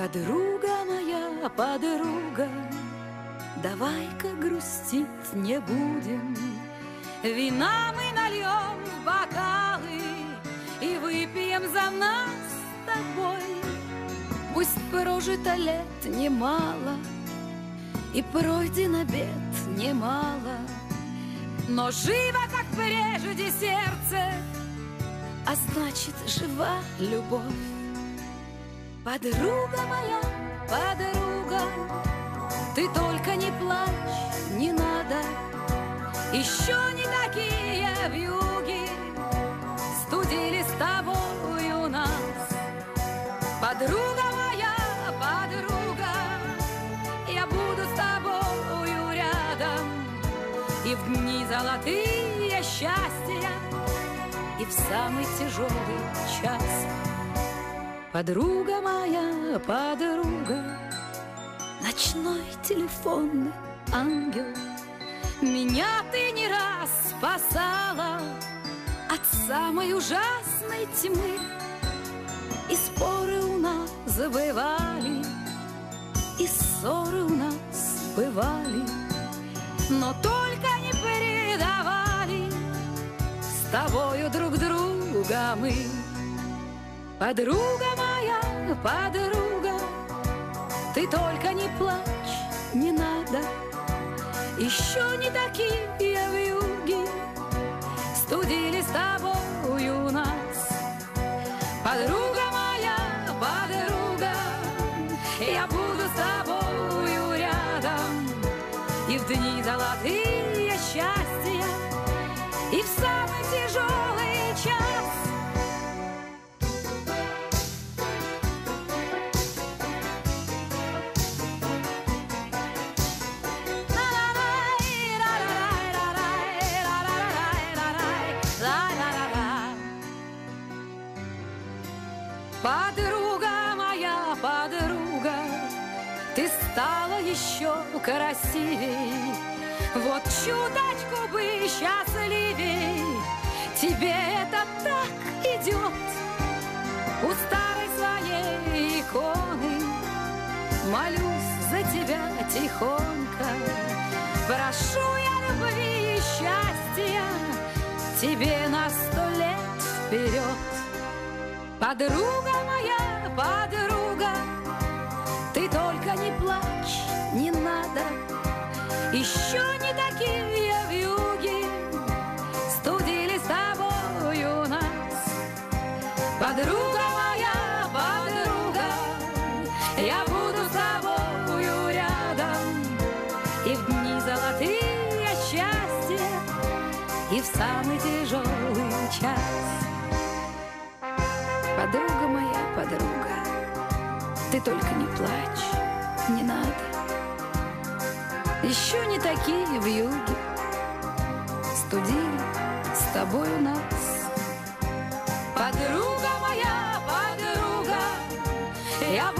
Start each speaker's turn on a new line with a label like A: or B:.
A: Подруга моя, подруга, Давай-ка грустить не будем. Вина мы нальем в бокалы И выпьем за нас с тобой. Пусть прожито лет немало И пройдено бед немало, Но живо, как прежде, сердце, А значит, жива любовь. Подруга моя, подруга, ты только не плачь, не надо, Еще не такие вьюги Студили с тобою нас. Подруга моя, подруга, Я буду с тобою рядом И в дни золотые счастья И в самый тяжелый час. Подруга моя, подруга, Ночной телефонный ангел. Меня ты не раз спасала От самой ужасной тьмы. И споры у нас забывали И ссоры у нас бывали. Но только не предавали С тобою друг друга мы Подруга моя, подруга ты только не плачь, не надо. Еще не такие вьюги Студили с тобою нас. Подруга моя, подруга Я буду с тобою рядом. И в дни золотые счастья И в самый тяжелый Подруга моя, подруга, ты стала еще красивей. Вот чуточку бы счастливей, тебе это так идет. У старой своей иконы молюсь за тебя тихонько. Прошу я любви и счастья тебе на сто лет вперед. Подруга моя, подруга, ты только не плачь, не надо. Еще не подруга, ты только не плачь, не надо. Еще не такие вьюги студили с тобою нас. Подруга моя, подруга, я